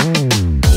Mm.